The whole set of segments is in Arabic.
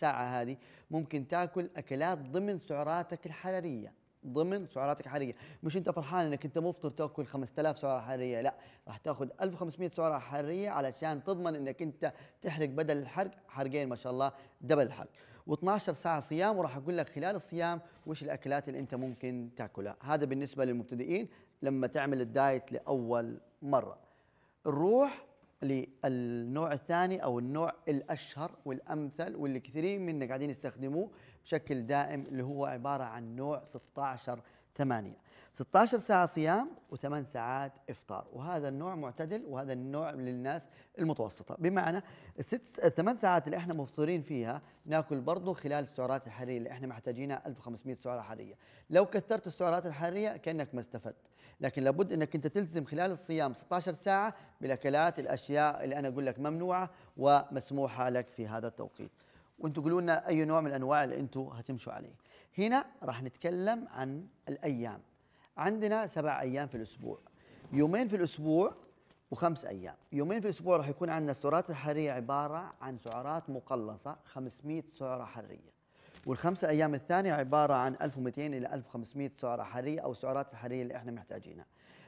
ساعة هذه ممكن تاكل أكلات ضمن سعراتك الحرارية ضمن سعراتك الحرارية. مش أنت فرحان إنك أنت مفطر تأكل 5000 سعرة حرارية لا راح تأخذ 1500 سعرة حرارية علشان تضمن إنك أنت تحرق بدل الحرق حرقين ما شاء الله دبل الحرق. و12 ساعة صيام وراح أقول لك خلال الصيام وش الأكلات اللي أنت ممكن تأكلها. هذا بالنسبة للمبتدئين لما تعمل الدايت لأول مرة. نروح للنوع الثاني أو النوع الأشهر والأمثل واللي كثيرين منا قاعدين يستخدموه بشكل دائم اللي هو عبارة عن نوع 16 8 16 ساعة صيام وثمان ساعات إفطار. وهذا النوع معتدل وهذا النوع للناس المتوسطة. بمعنى الست الثمان ساعات اللي إحنا مفطرين فيها نأكل برضه خلال السعرات الحرارية اللي إحنا محتاجينها 1500 سعرة حرارية. لو كثرت السعرات الحرارية كأنك ما استفدت. لكن لابد إنك أنت تلتزم خلال الصيام 16 ساعة بالاكلات الأشياء اللي أنا أقول لك ممنوعة ومسموحة لك في هذا التوقيت. وأنتم قولوا لنا أي نوع من الأنواع اللي أنتم هتمشوا عليه. هنا راح نتكلم عن الأيام. عندنا سبع أيام في الأسبوع. يومين في الأسبوع وخمس أيام. يومين في الأسبوع راح يكون عندنا السعرات الحراريه عبارة عن سعرات مقلصة 500 سعرة حراريه والخمسة أيام الثانية عبارة عن 1200 إلى 1500 سعرة حراريه أو السعرات الحراريه اللي إحنا محتاجينها.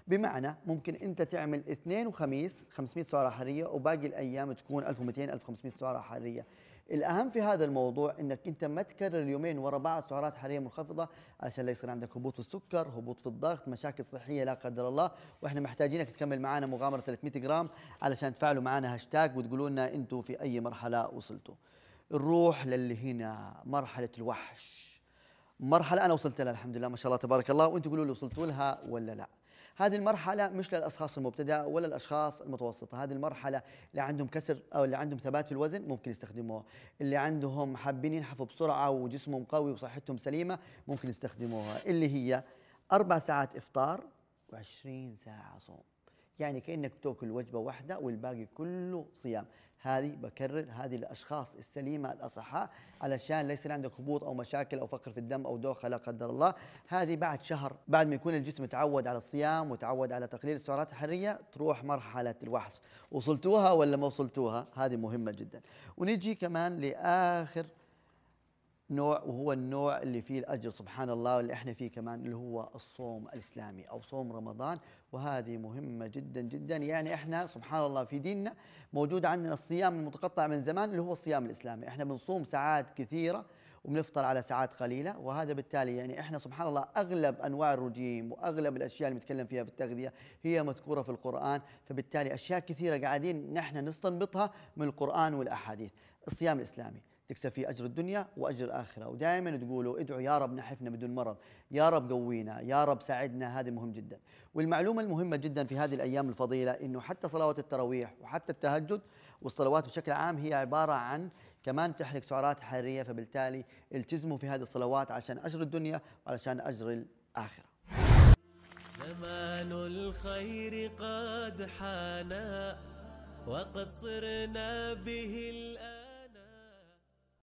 بمعنى ممكن أنت تعمل اثنين وخميس 500 سعرة حراريه وباقي الأيام تكون 1200 1500 سعرة حراريه الأهم في هذا الموضوع إنك أنت ما تكرر يومين ورا بعض سعرات حرارية منخفضة عشان لا يصير عندك هبوط في السكر، هبوط في الضغط، مشاكل صحية لا قدر الله، وإحنا محتاجينك تكمل معنا مغامرة 300 جرام علشان تفعلوا معنا هاشتاج وتقولوا لنا أنتم في أي مرحلة وصلتوا. نروح للي هنا مرحلة الوحش. مرحلة أنا وصلت لها الحمد لله ما شاء الله تبارك الله وأنتم قولوا لي وصلتوا لها ولا لا. هذه المرحلة مش للأشخاص المبتدئة ولا الأشخاص المتوسطة. هذه المرحلة اللي عندهم كسر أو اللي عندهم ثبات في الوزن ممكن يستخدموها. اللي عندهم حابين ينحفوا بسرعة وجسمهم قوي وصحتهم سليمة ممكن يستخدموها. اللي هي أربع ساعات إفطار و20 ساعة صوم. يعني كأنك بتأكل وجبة واحدة والباقي كله صيام. هذه بكرر هذه الأشخاص السليمة الأصحاء علشان يصير عندك هبوط أو مشاكل أو فقر في الدم أو دوخة لا قدر الله. هذه بعد شهر بعد ما يكون الجسم تعود على الصيام وتعود على تقليل السعرات الحرارية تروح مرحلة الوحش وصلتوها ولا ما وصلتوها؟ هذه مهمة جدا. ونجي كمان لآخر نوع وهو النوع اللي فيه الأجر سبحان الله اللي إحنا فيه كمان اللي هو الصوم الإسلامي أو صوم رمضان. وهذه مهمة جدا جدا. يعني إحنا سبحان الله في ديننا موجود عندنا الصيام المتقطع من زمان اللي هو الصيام الإسلامي. إحنا بنصوم ساعات كثيرة وبنفطر على ساعات قليلة وهذا بالتالي يعني إحنا سبحان الله أغلب أنواع الرجيم وأغلب الأشياء اللي بنتكلم فيها في التغذية هي مذكورة في القرآن. فبالتالي أشياء كثيرة قاعدين نحن نستنبطها من القرآن والأحاديث. الصيام الإسلامي. تكسب فيه أجر الدنيا وأجر الآخرة. ودائما تقولوا ادعوا يا رب نحفنا بدون مرض يا رب قوينا يا رب ساعدنا هذا مهم جدا. والمعلومة المهمة جدا في هذه الأيام الفضيلة إنه حتى صلوات التراويح وحتى التهجد والصلوات بشكل عام هي عبارة عن كمان تحرق سعرات حرارية فبالتالي التزموا في هذه الصلوات عشان أجر الدنيا وعشان أجر الآخرة. زمان الخير قد حانا وقد صرنا به الآن.